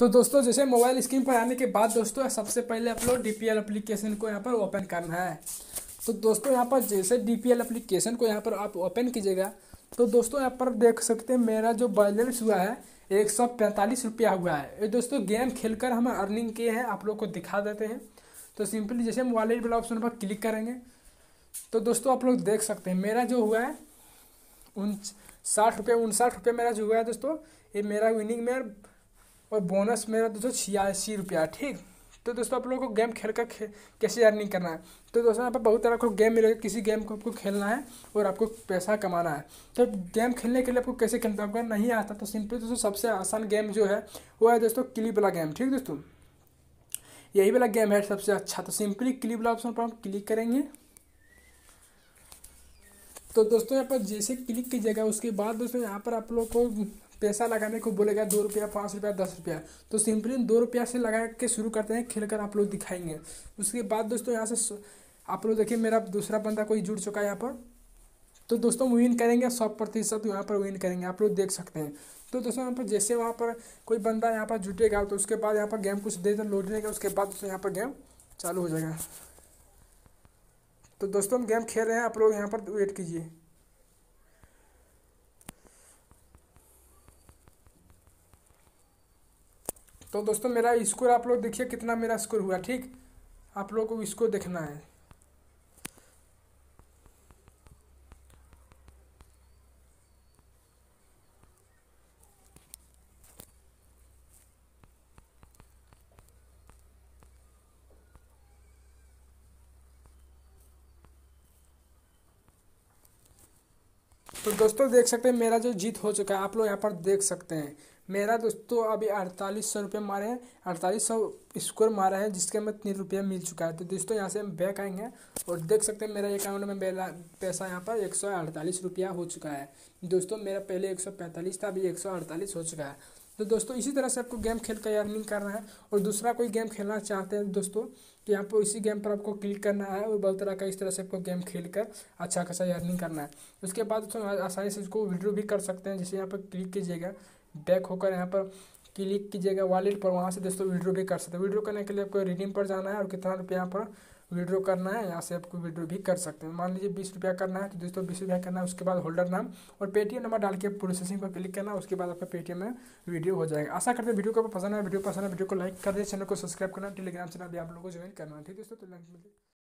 तो दोस्तों, जैसे मोबाइल स्क्रीन पर आने के बाद दोस्तों, सबसे पहले आप लोग डी एप्लीकेशन को यहाँ पर ओपन करना है। तो दोस्तों, यहाँ पर जैसे डी एप्लीकेशन को यहाँ पर आप ओपन कीजिएगा। तो दोस्तों, यहाँ पर देख सकते हैं, मेरा जो बैलेंस हुआ है, एक सौ पैंतालीस रुपया हुआ है। ये दोस्तों गेम खेलकर हम अर्निंग किए हैं, आप लोग को दिखा देते हैं। तो सिंपली जैसे हम वॉलेट वाला ऑप्शन पर क्लिक करेंगे। तो दोस्तों, आप लोग देख सकते हैं, मेरा जो हुआ है, उन साठ रुपये, उनसाठ रुपये मेरा जो हुआ है दोस्तों, ये मेरा विनिंग में और बोनस मेरा दोस्तों छियासी रुपया ठीक? तो दोस्तों आप लोगों को गेम खेल कर खे, कैसे अर्निंग करना है? तो दोस्तों यहाँ पर बहुत तरह का गेम मिलेगा किसी गेम को आपको खेलना है और आपको पैसा कमाना है। तो गेम खेलने के लिए आपको कैसे खेलना आपको नहीं आता तो सिंपली दोस्तों सबसे आसान गेम जो है वो है दोस्तों क्लिप वाला गेम ठीक दोस्तों? यही वाला गेम है सबसे अच्छा तो सिंपली क्लिप वाला ऑप्शन पर हम क्लिक करेंगे। तो दोस्तों यहाँ पर जैसे क्लिक कीजिएगा उसके बाद दोस्तों यहाँ पर आप लोग को पैसा लगाने को बोलेगा दो रुपया, पाँच रुपया, दस रुपया। तो सिंपली दो रुपया से लगा के शुरू करते हैं खेल कर आप लोग दिखाएँगे। उसके बाद दोस्तों यहाँ से आप लोग देखिए, मेरा दूसरा बंदा कोई जुड़ चुका है यहाँ पर। तो दोस्तों विन करेंगे सौ प्रतिशत यहाँ पर विन करेंगे, आप लोग देख सकते हैं। तो दोस्तों यहाँ पर जैसे वहाँ पर कोई बंदा यहाँ पर जुटेगा तो उसके बाद यहाँ पर गेम कुछ देर लोड लेगा उसके बाद दोस्तों यहाँ पर गेम चालू हो जाएगा। तो दोस्तों हम गेम खेल रहे हैं, आप लोग यहाँ पर वेट कीजिए। तो दोस्तों मेरा स्कोर आप लोग देखिए कितना मेरा स्कोर हुआ, ठीक? आप लोगों को इसको देखना है। तो दोस्तों देख सकते हैं मेरा जो जीत हो चुका है, आप लोग यहाँ पर देख सकते हैं। मेरा दोस्तों अभी अड़तालीस सौ रुपये मारे हैं, अड़तालीस सौ स्कोर मारा है, जिसके में तीन रुपया मिल चुका है। तो दोस्तों, यहाँ से हम बैक आएँगे और देख सकते हैं मेरा अकाउंट में मेरा पैसा यहाँ पर एक सौ अड़तालीस रुपया हो चुका है। दोस्तों, मेरा पहले एक सौ पैंतालीस था, अभी एक सौ अड़तालीस हो चुका है। तो दोस्तों, इसी तरह से आपको गेम खेल कर अर्निंग करना है और दूसरा कोई गेम खेलना चाहते हैं दोस्तों तो यहाँ पर इसी गेम पर आपको क्लिक करना है और बहुत तरह का इस तरह से आपको गेम खेल कर अच्छा खासा अर्निंग करना है। उसके बाद दोस्तों, आसानी से इसको विड्रो भी कर सकते हैं, जैसे यहाँ पर क्लिक कीजिएगा। बैक होकर यहाँ पर क्लिक कीजिएगा वॉलेट पर, वहाँ से दोस्तों विड्रो भी कर सकते हैं। विड्रो करने के लिए आपको रिडीम पर जाना है और कितना रुपया यहाँ पर विड्रो करना है, यहाँ से आपको विड्रो भी कर सकते हैं। मान लीजिए बीस रुपया करना है तो दोस्तों बीस रुपया करना है, उसके बाद होल्डर नाम और पेटीएम नंबर डाल के प्रोसेसिंग पर क्लिक करना है उसके बाद आपका पेटीएम में वीडियो हो जाएगा। आशा करते हैं वीडियो को पसंद है वीडियो पसंद है वीडियो को लाइक कर दे चैनल को सब्सक्राइब करना टेलीग्राम चैनल भी आप लोगों को ज्वाइन करना ठीक है दोस्तों तो